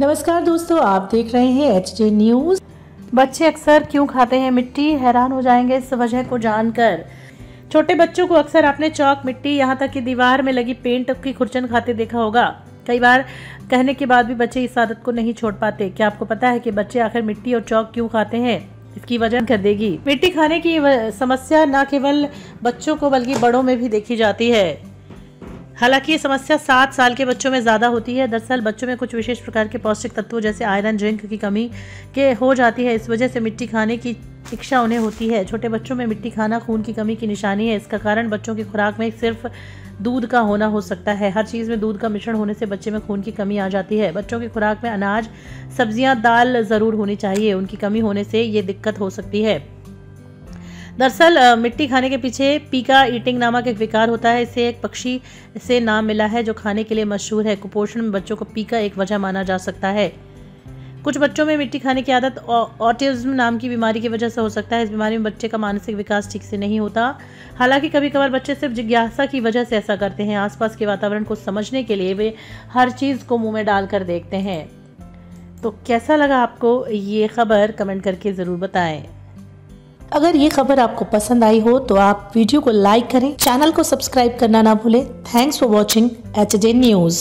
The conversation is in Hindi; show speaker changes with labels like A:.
A: नमस्कार दोस्तों, आप देख रहे हैं एच जे न्यूज़ बच्चे अक्सर क्यों खाते हैं मिट्टी? हैरान हो जाएँगे इस वजह को जानकर। छोटे बच्चों को अक्सर आपने चौक मिट्टी, यहाँ तक कि दीवार में लगी पेंट की खुरचन खाते देखा होगा। कई बार कहने के बाद भी बच्चे इस आदत को नहीं छोड़ पाते। क्या आपको पता है कि बच्चे आखिर मिट्टी और चौक क्यों खाते हैं? इसकी वजह कर देगी? मिट्टी खाने की समस्या न केवल बच्चों को, बल्कि बड़ों में भी देखी जाती है। हालाँकि ये समस्या सात साल के बच्चों में ज़्यादा होती है। दरअसल बच्चों में कुछ विशेष प्रकार के पौष्टिक तत्वों जैसे आयरन जिंक की कमी के हो जाती है। इस वजह से मिट्टी खाने की इच्छा उन्हें होती है। छोटे बच्चों में मिट्टी खाना खून की कमी की निशानी है। इसका कारण बच्चों की खुराक में सिर्फ़ दूध का होना हो सकता है। हर चीज़ में दूध का मिश्रण होने से बच्चे में खून की कमी आ जाती है। बच्चों की खुराक में अनाज, सब्ज़ियाँ, दाल ज़रूर होनी चाहिए। उनकी कमी होने से ये दिक्कत हो सकती है। दरअसल मिट्टी खाने के पीछे पीका ईटिंग नामक एक विकार होता है। इसे एक पक्षी से नाम मिला है, जो खाने के लिए मशहूर है। कुपोषण में बच्चों को पीका एक वजह माना जा सकता है। कुछ बच्चों में मिट्टी खाने की आदत ऑटिज्म नाम की बीमारी की वजह से हो सकता है। इस बीमारी में बच्चे का मानसिक विकास ठीक से नहीं होता। हालाँकि कभी कभार बच्चे सिर्फ़ जिज्ञासा की वजह से ऐसा करते हैं। आसपास के वातावरण को समझने के लिए वे हर चीज़ को मुँह में डालकर देखते हैं। तो कैसा लगा आपको ये खबर? कमेंट करके ज़रूर बताएँ। अगर ये खबर आपको पसंद आई हो तो आप वीडियो को लाइक करें, चैनल को सब्सक्राइब करना ना भूलें। Thanks for watching H news.